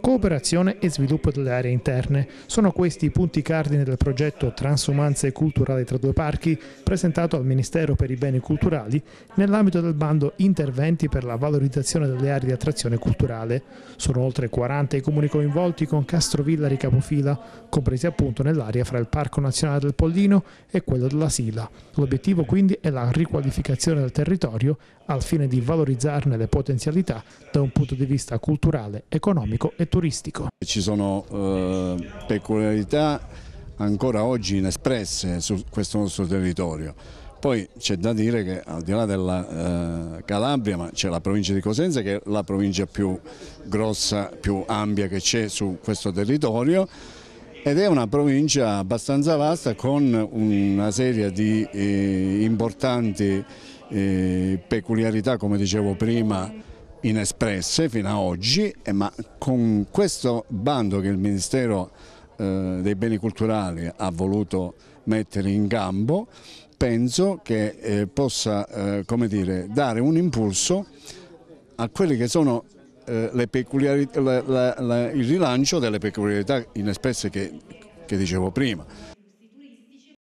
Cooperazione e sviluppo delle aree interne. Sono questi i punti cardine del progetto Transumanze culturali tra due parchi, presentato al Ministero per i beni culturali nell'ambito del bando Interventi per la valorizzazione delle aree di attrazione culturale. Sono oltre 40 i comuni coinvolti con Castrovillari capofila, compresi appunto nell'area fra il Parco Nazionale del Pollino e quello della Sila. L'obiettivo quindi è la riqualificazione del territorio al fine di valorizzarne le potenzialità da un punto di vista culturale, economico e turistico. Ci sono eh, peculiarità ancora oggi inespresse su questo nostro territorio. Poi c'è da dire che al di là della eh, Calabria c'è la provincia di Cosenza che è la provincia più grossa, più ampia che c'è su questo territorio ed è una provincia abbastanza vasta con una serie di eh, importanti eh, peculiarità, come dicevo prima, inespresse fino ad oggi, eh, ma con questo bando che il Ministero eh, dei Beni Culturali ha voluto mettere in campo, penso che eh, possa dire, dare un impulso a quelli che sono la, la, il rilancio delle peculiarità inespresse che, che dicevo prima.